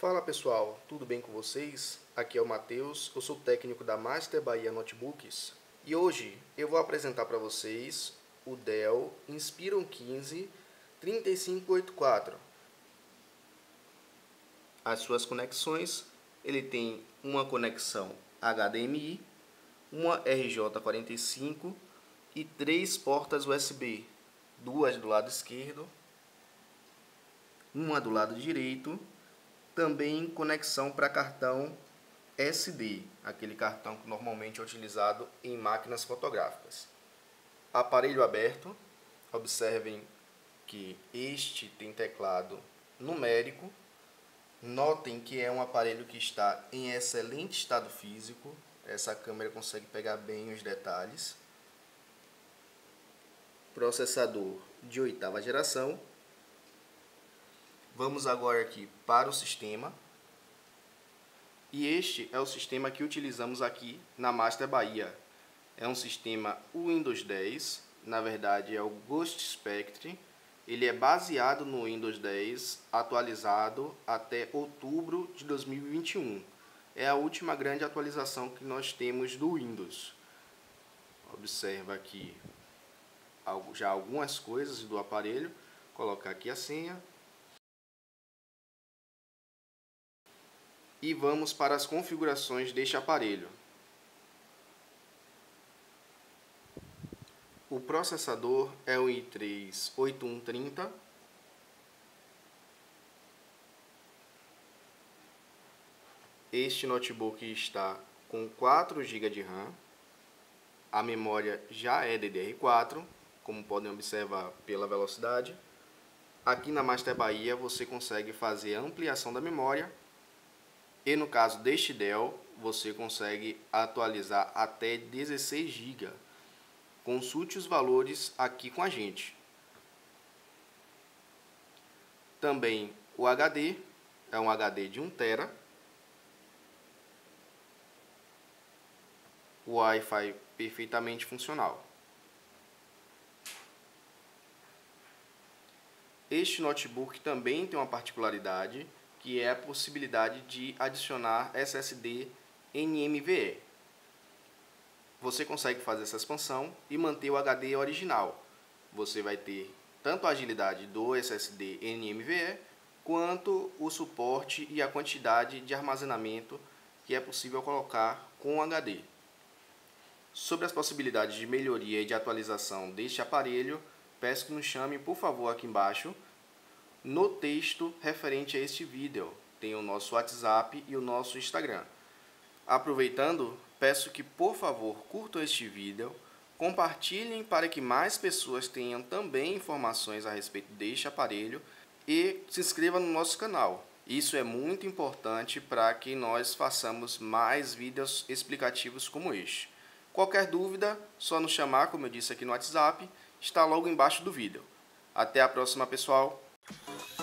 Fala pessoal, tudo bem com vocês? Aqui é o Matheus, eu sou técnico da Master Bahia Notebooks e hoje eu vou apresentar para vocês o Dell Inspiron 15 3584. As suas conexões, ele tem uma conexão HDMI, uma RJ45 e três portas USB, duas do lado esquerdo, uma do lado direito também conexão para cartão SD, aquele cartão que normalmente é utilizado em máquinas fotográficas. Aparelho aberto, observem que este tem teclado numérico. Notem que é um aparelho que está em excelente estado físico. Essa câmera consegue pegar bem os detalhes. Processador de oitava geração Vamos agora aqui para o sistema. E este é o sistema que utilizamos aqui na Master Bahia. É um sistema Windows 10, na verdade é o Ghost Spectre. Ele é baseado no Windows 10, atualizado até outubro de 2021. É a última grande atualização que nós temos do Windows. Observa aqui já algumas coisas do aparelho. Colocar aqui a senha, e vamos para as configurações deste aparelho. O processador é o i3 8130. Este notebook está com 4 GB de RAM. A memória já é DDR4, como podem observar pela velocidade. Aqui na Master Bahia você consegue fazer a ampliação da memória e no caso deste Dell, você consegue atualizar até 16 GB. Consulte os valores aqui com a gente. Também o HD é um HD de 1 TB. O Wi-Fi perfeitamente funcional. Este notebook também tem uma particularidade que é a possibilidade de adicionar SSD NMVE. Você consegue fazer essa expansão e manter o HD original. Você vai ter tanto a agilidade do SSD NMVE quanto o suporte e a quantidade de armazenamento que é possível colocar com o HD. Sobre as possibilidades de melhoria e de atualização deste aparelho, peço que nos chame por favor aqui embaixo no texto referente a este vídeo. Tem o nosso WhatsApp e o nosso Instagram. Aproveitando, peço que por favor curtam este vídeo, compartilhem para que mais pessoas tenham também informações a respeito deste aparelho e se inscreva no nosso canal. Isso é muito importante para que nós façamos mais vídeos explicativos como este. Qualquer dúvida, só nos chamar, como eu disse aqui no WhatsApp, está logo embaixo do vídeo. Até a próxima, pessoal! Thank you.